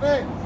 defense.